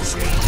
escape.